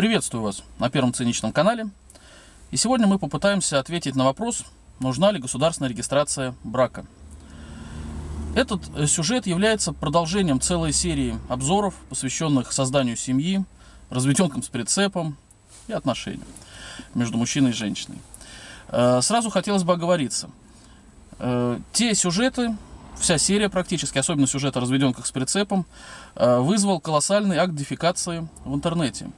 Приветствую вас на Первом циничном канале. И сегодня мы попытаемся ответить на вопрос, нужна ли государственная регистрация брака. Этот э, сюжет является продолжением целой серии обзоров, посвященных созданию семьи, разведенкам с прицепом и отношениям между мужчиной и женщиной. Э, сразу хотелось бы оговориться. Э, те сюжеты, вся серия практически, особенно сюжет о разведенках с прицепом, вызвал колоссальный акт дефикации в интернете.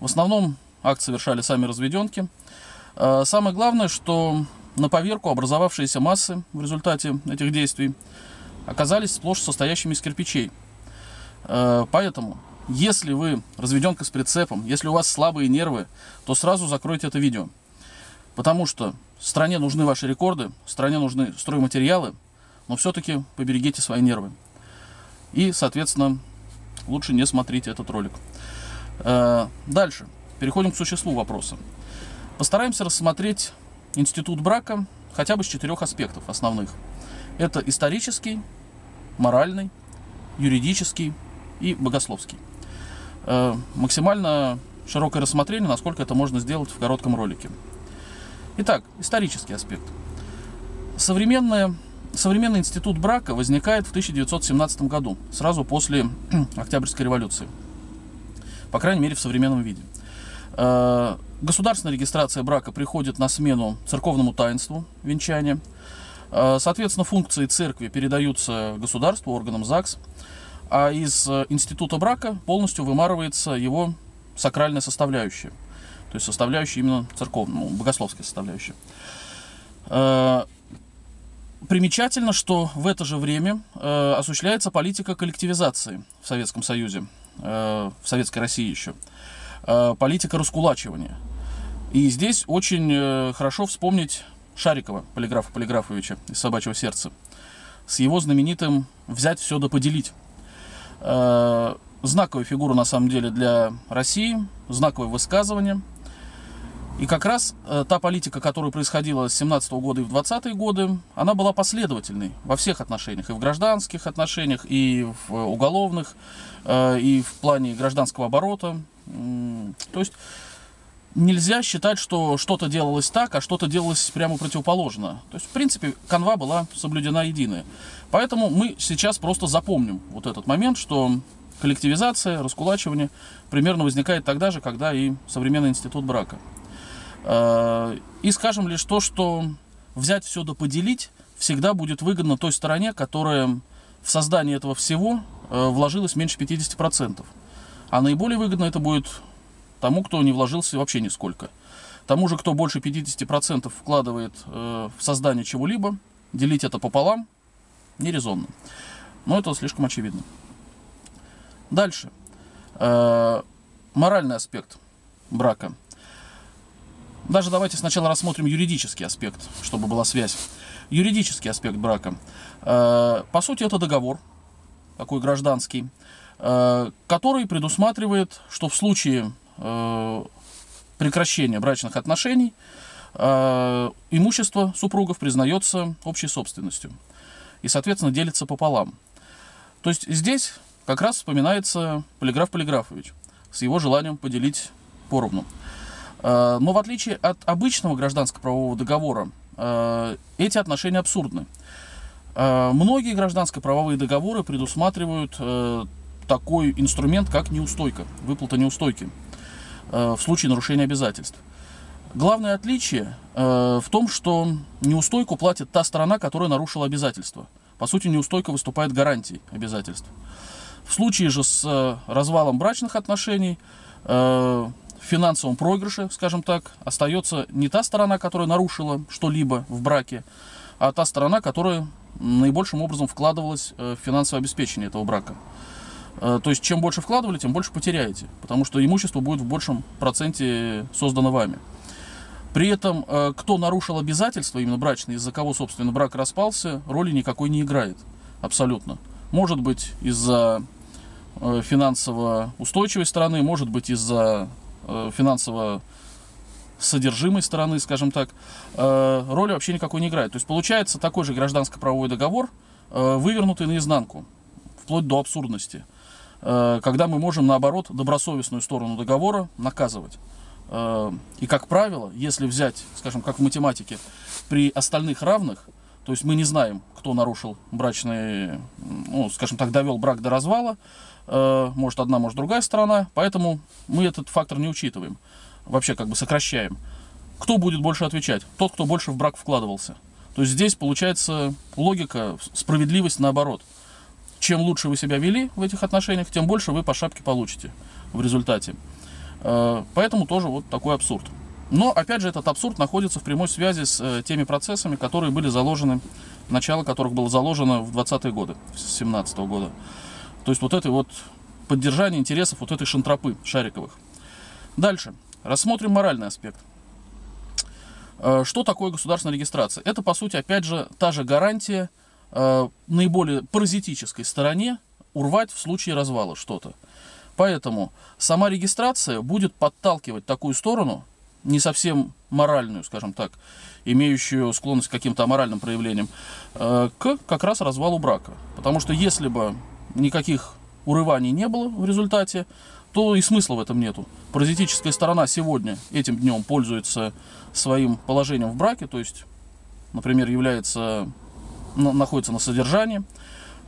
В основном акт совершали сами разведенки. Самое главное, что на поверку образовавшиеся массы в результате этих действий оказались сплошь состоящими из кирпичей. Э, поэтому, если вы разведенка с прицепом, если у вас слабые нервы, то сразу закройте это видео. Потому что стране нужны ваши рекорды, стране нужны стройматериалы, но все-таки поберегите свои нервы. И, соответственно, лучше не смотрите этот ролик. Э, дальше. Переходим к существу вопроса. Постараемся рассмотреть институт брака хотя бы с четырех аспектов основных. Это исторический, моральный, юридический и богословский. Э, максимально широкое рассмотрение, насколько это можно сделать в коротком ролике. Итак, исторический аспект. Современная, современный институт брака возникает в 1917 году, сразу после Октябрьской революции. По крайней мере, в современном виде. Э, государственная регистрация брака приходит на смену церковному таинству венчания – Э, соответственно, функции церкви передаются государству, органам ЗАГС, а из э, института брака полностью вымарывается его сакральная составляющая, то есть составляющая именно церковная, ну, богословская составляющая. Примечательно, что в это же время осуществляется политика коллективизации в Советском Союзе, в Советской России еще, политика раскулачивания. И здесь очень хорошо вспомнить Шарикова, полиграфа Полиграфовича из «Собачьего сердца», с его знаменитым «взять все да поделить». Э, знаковая фигура, на самом деле, для России, знаковое высказывание. И как раз э, та политика, которая происходила с 17 -го года и в 20-е годы, она была последовательной во всех отношениях, и в гражданских отношениях, и в уголовных, э, и в плане гражданского оборота. То есть нельзя считать, что что-то делалось так, а что-то делалось прямо противоположно. То есть, в принципе, канва была соблюдена единая. Поэтому мы сейчас просто запомним вот этот момент, что коллективизация, раскулачивание примерно возникает тогда же, когда и современный институт брака. Э, и скажем лишь то, что взять все да поделить всегда будет выгодно той стороне, которая в создание этого всего э, вложилась меньше 50%. А наиболее выгодно это будет тому, кто не вложился вообще нисколько. Тому же, кто больше 50% вкладывает э, в создание чего-либо, делить это пополам нерезонно. Но это слишком очевидно. Дальше. Моральный аспект брака. Даже давайте сначала рассмотрим юридический аспект, чтобы была связь. Юридический аспект брака. Э, по сути, это договор, такой гражданский, э, который предусматривает, что в случае Э, прекращения брачных отношений имущество супругов признается общей собственностью и, соответственно, делится пополам. То есть здесь как раз вспоминается Полиграф Полиграфович с его желанием поделить поровну. Э, но в отличие от обычного гражданско-правового договора, эти отношения абсурдны. Многие гражданско-правовые договоры предусматривают такой инструмент, как неустойка, выплата неустойки. Э, в случае нарушения обязательств. Главное отличие э, в том, что неустойку платит та сторона, которая нарушила обязательства. По сути, неустойка выступает гарантией обязательств. В случае же с э, развалом брачных отношений, в финансовом проигрыше, скажем так, остается не та сторона, которая нарушила что-либо в браке, а та сторона, которая наибольшим образом вкладывалась в финансовое обеспечение этого брака. Э, то есть, чем больше вкладывали, тем больше потеряете, потому что имущество будет в большем проценте создано вами. При этом, э, кто нарушил обязательства, именно брачные, из-за кого, собственно, брак распался, роли никакой не играет. Абсолютно. Может быть, из-за э, финансово устойчивой стороны, может быть, из-за финансово содержимой стороны, скажем так, роли вообще никакой не играет. То есть получается такой же гражданско-правовой договор, вывернутый наизнанку, вплоть до абсурдности. когда мы можем, наоборот, добросовестную сторону договора наказывать. И, как правило, если взять, скажем, как в математике, при остальных равных, то есть мы не знаем, кто нарушил брачный, ну, скажем так, довел брак до развала, может одна, может другая сторона, поэтому мы этот фактор не учитываем, вообще как бы сокращаем. Кто будет больше отвечать? Тот, кто больше в брак вкладывался. То есть здесь получается логика, справедливость наоборот. Чем лучше вы себя вели в этих отношениях, тем больше вы по шапке получите в результате. Э, поэтому тоже вот такой абсурд. Но, опять же, этот абсурд находится в прямой связи с э, теми процессами, которые были заложены, начало которых было заложено в 20-е годы, с 17 -го года. То есть вот это вот поддержание интересов вот этой шантропы шариковых. Дальше. Рассмотрим моральный аспект. Э, что такое государственная регистрация? Это, по сути, опять же, та же гарантия э, наиболее паразитической стороне урвать в случае развала что-то. Поэтому сама регистрация будет подталкивать такую сторону, не совсем моральную, скажем так, имеющую склонность к каким-то аморальным проявлениям, э, к как раз развалу брака. Потому что если бы никаких урываний не было в результате, то и смысла в этом нету. Паразитическая сторона сегодня этим днем пользуется своим положением в браке, то есть, например, является, находится на содержании.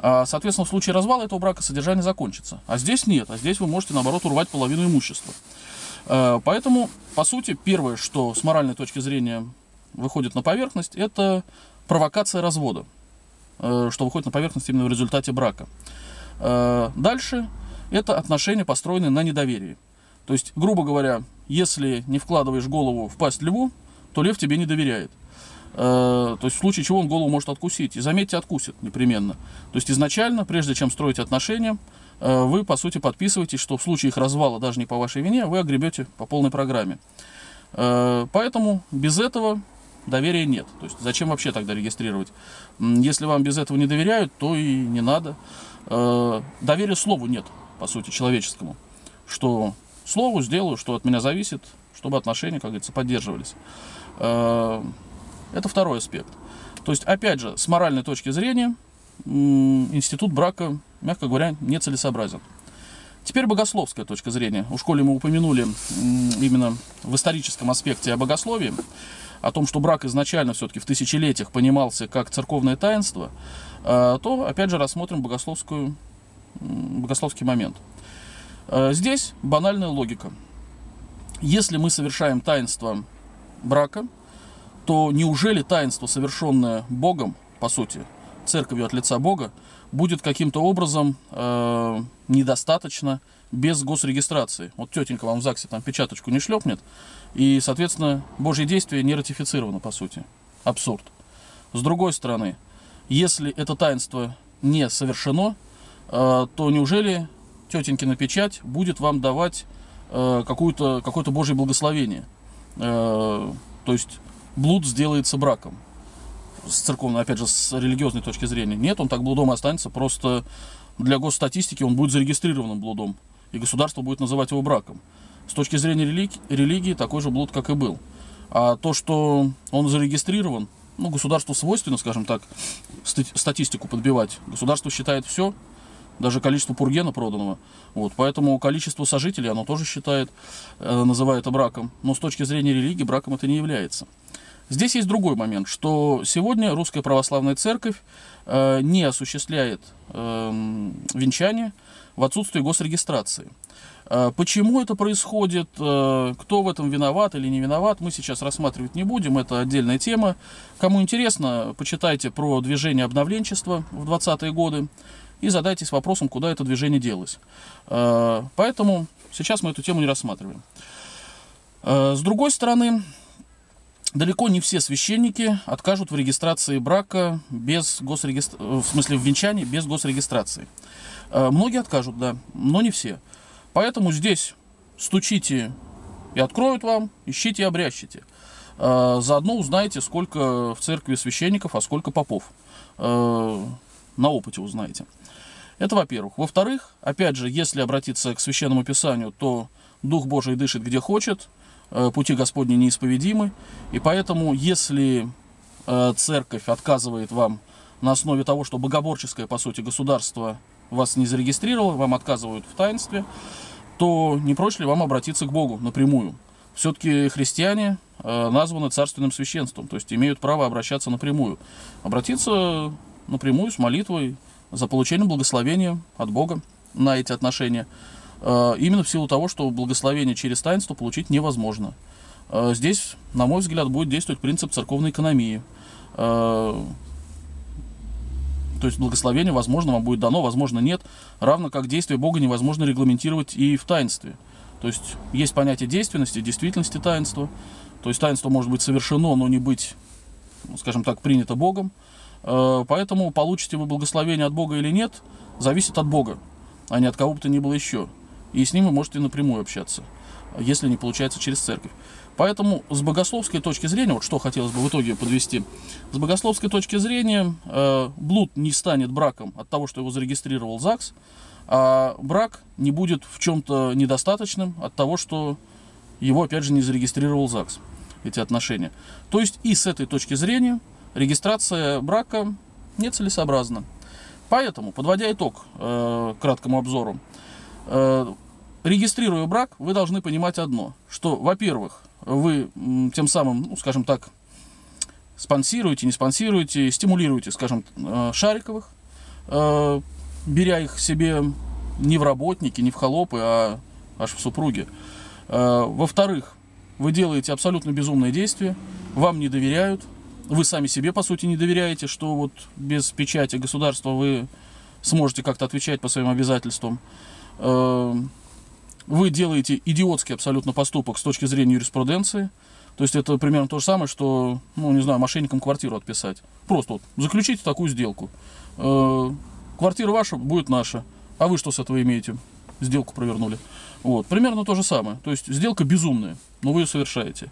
А, соответственно, в случае развала этого брака содержание закончится. А здесь нет, а здесь вы можете, наоборот, урвать половину имущества. А, поэтому, по сути, первое, что с моральной точки зрения выходит на поверхность, это провокация развода, э, что выходит на поверхность именно в результате брака. А, дальше это отношения, построенные на недоверии. То есть, грубо говоря, если не вкладываешь голову в пасть льву, то лев тебе не доверяет. Э, то есть в случае чего он голову может откусить. И заметьте, откусит непременно. То есть изначально, прежде чем строить отношения, э, вы, по сути, подписываетесь, что в случае их развала, даже не по вашей вине, вы огребете по полной программе. Э, поэтому без этого доверия нет. То есть зачем вообще тогда регистрировать? Если вам без этого не доверяют, то и не надо. Доверия слову нет, по сути, человеческому. Что слову сделаю, что от меня зависит, чтобы отношения, как говорится, поддерживались. Э, это второй аспект. То есть, опять же, с моральной точки зрения, институт брака, мягко говоря, нецелесообразен. Теперь богословская точка зрения. У школе мы упомянули именно в историческом аспекте о богословии, о том, что брак изначально все-таки в тысячелетиях понимался как церковное таинство, э, то опять же рассмотрим богословскую, богословский момент. Э, здесь банальная логика. Если мы совершаем таинство брака, то неужели таинство, совершенное Богом, по сути, церковью от лица Бога, будет каким-то образом э, недостаточно без госрегистрации. Вот тетенька вам в ЗАГСе там печаточку не шлепнет, и, соответственно, Божье действие не ратифицировано, по сути. Абсурд. С другой стороны, если это таинство не совершено, э, то неужели тетенькина печать будет вам давать э, какое-то какое божье благословение. Э, то есть блуд сделается браком. С церковной, опять же, с религиозной точки зрения. Нет, он так блудом останется, просто для госстатистики он будет зарегистрированным блудом. И государство будет называть его браком. С точки зрения религии, религии такой же блуд, как и был. А то, что он зарегистрирован, ну, государству свойственно, скажем так, статистику подбивать. Государство считает все, даже количество пургена проданного. Вот, поэтому количество сожителей оно тоже считает, э, называет браком. Но с точки зрения религии браком это не является. Здесь есть другой момент, что сегодня русская православная церковь э, не осуществляет э, венчание в отсутствии госрегистрации. Э, почему это происходит, э, кто в этом виноват или не виноват, мы сейчас рассматривать не будем, это отдельная тема. Кому интересно, почитайте про движение обновленчества в 20-е годы и задайтесь вопросом, куда это движение делось. Э, поэтому сейчас мы эту тему не рассматриваем. С другой стороны, далеко не все священники откажут в регистрации брака без госрегистрации, в смысле в венчании без госрегистрации. Э, многие откажут, да, но не все. Поэтому здесь стучите и откроют вам, ищите и обрящите. Заодно узнаете, сколько в церкви священников, а сколько попов. На опыте узнаете. Это во-первых. Во-вторых, опять же, если обратиться к Священному Писанию, то Дух Божий дышит где хочет, э, пути Господни неисповедимы, и поэтому, если э, церковь отказывает вам на основе того, что богоборческое, по сути, государство вас не зарегистрировал, вам отказывают в таинстве, то не проще ли вам обратиться к Богу напрямую? Все-таки христиане э, названы царственным священством, то есть имеют право обращаться напрямую. Обратиться напрямую с молитвой за получением благословения от Бога на эти отношения. Э, именно в силу того, что благословение через таинство получить невозможно. Э, здесь, на мой взгляд, будет действовать принцип церковной экономии. Э, то есть благословение, возможно, вам будет дано, возможно, нет. Равно как действие Бога невозможно регламентировать и в таинстве. То есть есть понятие действенности, действительности таинства. То есть таинство может быть совершено, но не быть, скажем так, принято Богом. Поэтому получите вы благословение от Бога или нет, зависит от Бога, а не от кого бы то ни было еще. И с ним вы можете напрямую общаться, если не получается через церковь. Поэтому с богословской точки зрения, вот что хотелось бы в итоге подвести, с богословской точки зрения э, блуд не станет браком от того, что его зарегистрировал ЗАГС, а брак не будет в чем-то недостаточным от того, что его, опять же, не зарегистрировал ЗАГС, эти отношения. То есть и с этой точки зрения регистрация брака нецелесообразна. Поэтому, подводя итог э, краткому обзору, регистрируя брак, вы должны понимать одно, что, во-первых, вы тем самым, ну, скажем так, спонсируете, не спонсируете, стимулируете, скажем, э, шариковых, э, беря их себе не в работники, не в холопы, а аж в супруги. Э, во-вторых, вы делаете абсолютно безумные действия, вам не доверяют, вы сами себе, по сути, не доверяете, что вот без печати государства вы сможете как-то отвечать по своим обязательствам. Эм, вы делаете идиотский абсолютно поступок с точки зрения юриспруденции. То есть это примерно то же самое, что, ну, не знаю, мошенникам квартиру отписать. Просто вот заключите такую сделку. Э, квартира ваша будет наша. А вы что с этого имеете? Сделку провернули. Вот. Примерно то же самое. То есть сделка безумная, но вы ее совершаете.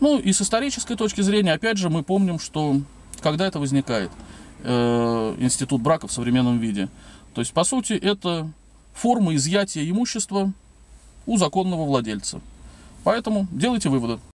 Ну и с исторической точки зрения, опять же, мы помним, что когда это возникает, э, институт брака в современном виде. То есть, по сути, это форма изъятия имущества у законного владельца. Поэтому делайте выводы.